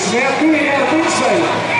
Smith. Good hand, big save.